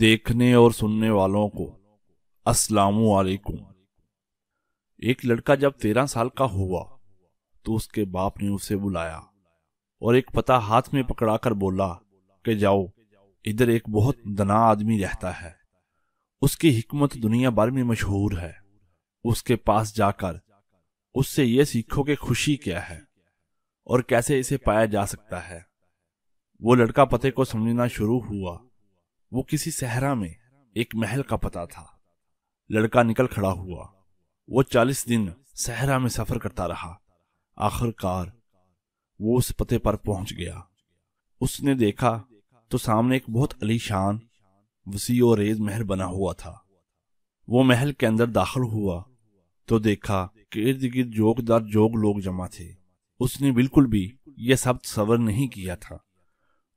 دیکھنے اور سننے والوں کو۔ السلام علیکم۔ ایک لڑکا جب تیرہ سال کا ہوا تو اس کے باپ نے اسے بلایا اور ایک پتا ہاتھ میں پکڑا کر بولا کہ جاؤ، ادھر ایک بہت دنا آدمی رہتا ہے۔ اس کی حکمت دنیا بھر میں مشہور ہے۔ اس کے پاس جا کر اس سے یہ سیکھو کہ خوشی کیا ہے اور کیسے اسے پایا جا سکتا ہے۔ وہ لڑکا پتے کو سمجھنا شروع ہوا۔ وہ کسی صحرا میں ایک محل کا پتا تھا۔ لڑکا نکل کھڑا ہوا۔ وہ چالیس دن صحرا میں سفر کرتا رہا۔ آخر کار وہ اس پتے پر پہنچ گیا۔ اس نے دیکھا تو سامنے ایک بہت علی شان، وسیع و ریز محل بنا ہوا تھا۔ وہ محل کے اندر داخل ہوا تو دیکھا کہ ارد گرد جوگ دار جوگ لوگ جمع تھے۔ اس نے بالکل بھی یہ سب تصور نہیں کیا تھا۔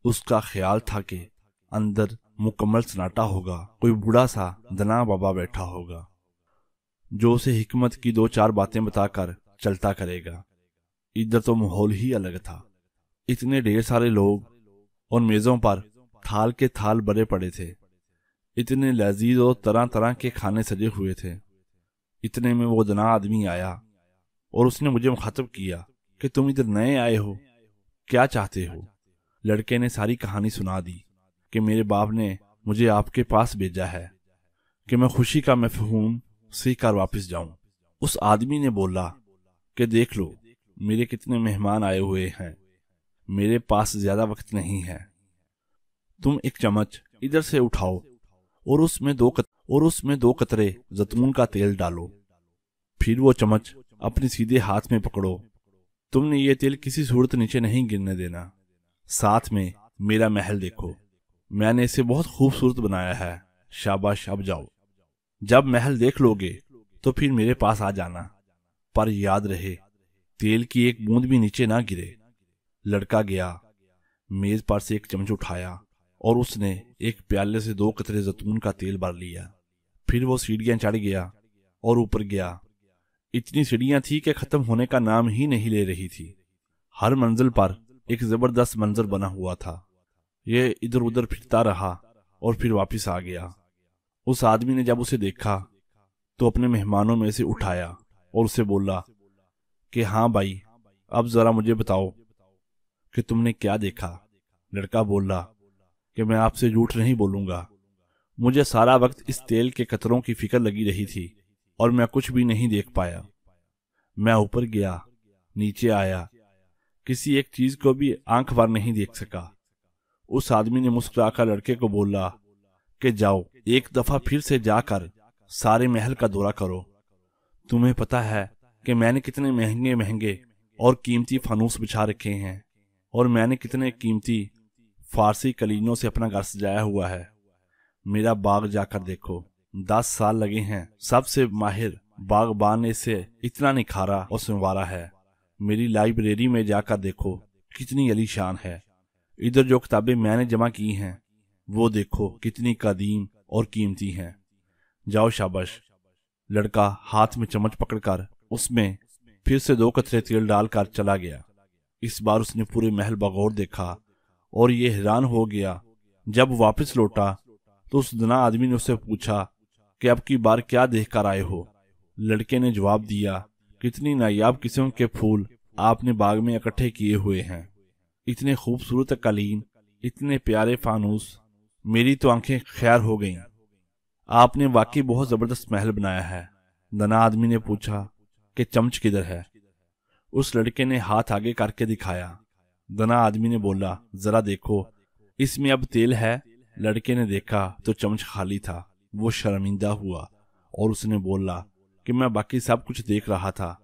اس کا خیال تھا کہ اندر مکمل سناٹا ہوگا، کوئی بڑا سا دنا بابا بیٹھا ہوگا، جو اسے حکمت کی دو چار باتیں بتا کر چلتا کرے گا۔ ادھر تو ماحول ہی الگ تھا۔ اتنے ڈھیر سارے لوگ اور میزوں پر تھال کے تھال بڑے پڑے تھے۔ اتنے لذیذ اور طرح طرح کے کھانے سجے ہوئے تھے۔ اتنے میں وہ دنا آدمی آیا اور اس نے مجھے مخاطب کیا کہ تم ادھر نئے آئے ہو، کیا چاہتے ہو؟ لڑکے نے ساری کہانی سنا دی۔ کہ میرے باپ نے مجھے آپ کے پاس بھیجا ہے کہ میں خوشی کا مفہوم سیکھ کر واپس جاؤں۔ اس آدمی نے بولا کہ دیکھ لو، میرے کتنے مہمان آئے ہوئے ہیں۔ میرے پاس زیادہ وقت نہیں ہے۔ تم ایک چمچ ادھر سے اٹھاؤ اور اس میں دو اور اس میں دو قطرے زتون کا تیل ڈالو۔ پھر وہ چمچ اپنی سیدھے ہاتھ میں پکڑو۔ تم نے یہ تیل کسی صورت نیچے نہیں گرنے دینا۔ ساتھ میں میرا محل دیکھو۔ میں نے اسے بہت خوبصورت بنایا ہے۔ شاباش، اب جاؤ۔ جب محل دیکھ لو گے تو پھر میرے پاس آ جانا۔ پر یاد رہے، تیل کی ایک بوند بھی نیچے نہ گرے۔ لڑکا گیا، میز پر سے ایک چمچ اٹھایا اور اس نے ایک پیالے سے دو قطرے زتون کا تیل بھر لیا۔ پھر وہ سیڑھیاں چڑھ گیا اور اوپر گیا۔ اتنی سیڑھیاں تھی کہ ختم ہونے کا نام ہی نہیں لے رہی تھی۔ ہر منزل پر ایک زبردست منظر بنا ہوا تھا۔ یہ ادھر ادھر پھرتا رہا اور پھر واپس آ گیا۔ اس آدمی نے جب اسے دیکھا تو اپنے مہمانوں میں سے اٹھایا اور اسے بولا کہ ہاں بھائی، اب ذرا مجھے بتاؤ کہ تم نے کیا دیکھا۔ لڑکا بولا کہ میں آپ سے جھوٹ نہیں بولوں گا۔ مجھے سارا وقت اس تیل کے قطروں کی فکر لگی رہی تھی اور میں کچھ بھی نہیں دیکھ پایا۔ میں اوپر گیا، نیچے آیا۔ کسی ایک چیز کو بھی آنکھ بار نہیں دیکھ سکا۔ اس آدمی نے مسکرا کر لڑکے کو بولا کہ جاؤ، ایک دفعہ پھر سے جا کر سارے محل کا دورہ کرو۔ تمہیں پتا ہے کہ میں نے کتنے مہنگے مہنگے اور قیمتی فانوس بچھا رکھے ہیں اور میں نے کتنے قیمتی فارسی کلینوں سے اپنا گھر سجایا ہوا ہے۔ میرا باغ جا کر دیکھو۔ دس سال لگے ہیں۔ سب سے ماہر باغبان نے اسے اتنا نکھارا اور سنوارا ہے۔ میری لائبریری میں جا کر دیکھو، کتنی علی شان ہے۔ ادھر جو کتابیں میں نے جمع کی ہیں، وہ دیکھو کتنی قدیم اور قیمتی ہیں۔ جاؤ شابش لڑکا ہاتھ میں چمچ پکڑ کر اس میں پھر سے دو کترے تیل ڈال کر چلا گیا۔ اس بار اس نے پورے محل بغور دیکھا اور یہ حیران ہو گیا۔ جب واپس لوٹا تو اس دنا آدمی نے اسے پوچھا کہ اب کی بار کیا دیکھ کر آئے ہو؟ لڑکے نے جواب دیا، کتنی نایاب قسم کے پھول آپ نے باغ میں اکٹھے کیے ہوئے ہیں۔ اتنے خوبصورت قالین اتنے پیارے فانوس، میری تو آنکھیں خیر ہو گئیں۔ آپ نے واقعی بہت زبردست محل بنایا ہے۔ دنا آدمی نے پوچھا کہ چمچ کدھر ہے؟ اس لڑکے نے ہاتھ آگے کر کے دکھایا۔ دنا آدمی نے بولا، ذرا دیکھو، اس میں اب تیل ہے۔ لڑکے نے دیکھا تو چمچ خالی تھا۔ وہ شرمندہ ہوا اور اس نے بولا کہ میں باقی سب کچھ دیکھ رہا تھا۔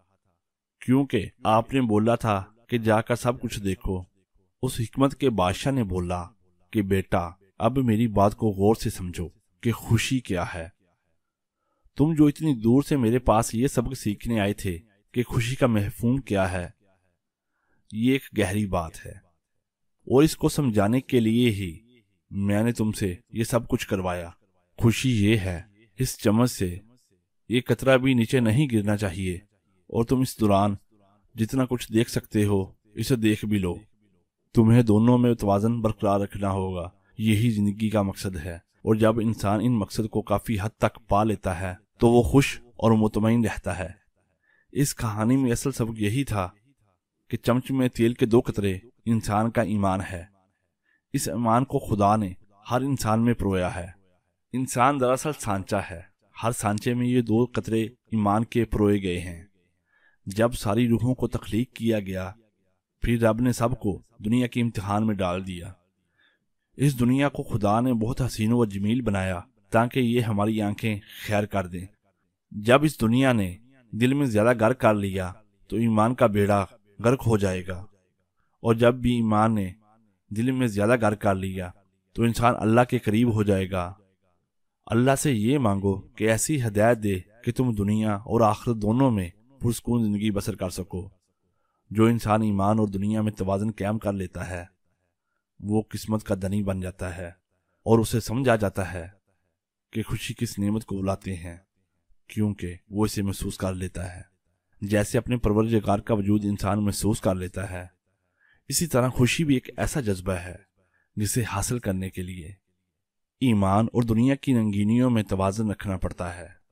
کیونکہ آپ نے بولا تھا کہ جا کر سب کچھ دیکھو۔ اس حکمت کے بادشاہ نے بولا کہ بیٹا، اب میری بات کو غور سے سمجھو کہ خوشی کیا ہے۔ تم جو اتنی دور سے میرے پاس یہ سبق سیکھنے آئے تھے کہ خوشی کا محفوم کیا ہے، یہ ایک گہری بات ہے۔ اور اس کو سمجھانے کے لیے ہی میں نے تم سے یہ سب کچھ کروایا۔ خوشی یہ ہے، اس چمچ سے یہ کترا بھی نیچے نہیں گرنا چاہیے اور تم اس دوران جتنا کچھ دیکھ سکتے ہو، اسے دیکھ بھی لو۔ تمہیں دونوں میں توازن برقرار رکھنا ہوگا۔ یہی زندگی کا مقصد ہے۔ اور جب انسان ان مقصد کو کافی حد تک پا لیتا ہے، تو وہ خوش اور مطمئن رہتا ہے۔ اس کہانی میں اصل سبق یہی تھا کہ چمچ میں تیل کے دو قطرے انسان کا ایمان ہے۔ اس ایمان کو خدا نے ہر انسان میں پرویا ہے۔ انسان دراصل سانچہ ہے۔ ہر سانچے میں یہ دو قطرے ایمان کے پروئے گئے ہیں۔ جب ساری روحوں کو تخلیق کیا گیا پھر رب نے سب کو دنیا کے امتحان میں ڈال دیا۔ اس دنیا کو خدا نے بہت حسین و جمیل بنایا تاکہ یہ ہماری آنکھیں خیر کر دیں۔ جب اس دنیا نے دل میں زیادہ گر کر لیا تو ایمان کا بیڑا غرق ہو جائے گا۔ اور جب بھی ایمان نے دل میں زیادہ گر کر لیا تو انسان اللہ کے قریب ہو جائے گا۔ اللہ سے یہ مانگو کہ ایسی ہدایت دے کہ تم دنیا اور آخرت دونوں میں پرسکون زندگی بسر کر سکو۔ جو انسان ایمان اور دنیا میں توازن قائم کر لیتا ہے، وہ قسمت کا دنی بن جاتا ہے اور اسے سمجھا جاتا ہے کہ خوشی کس نعمت کو بلاتے ہیں، کیونکہ وہ اسے محسوس کر لیتا ہے۔ جیسے اپنے پرورجگار کا وجود انسان محسوس کر لیتا ہے، اسی طرح خوشی بھی ایک ایسا جذبہ ہے جسے حاصل کرنے کے لیے ایمان اور دنیا کی رنگینیوں میں توازن رکھنا پڑتا ہے۔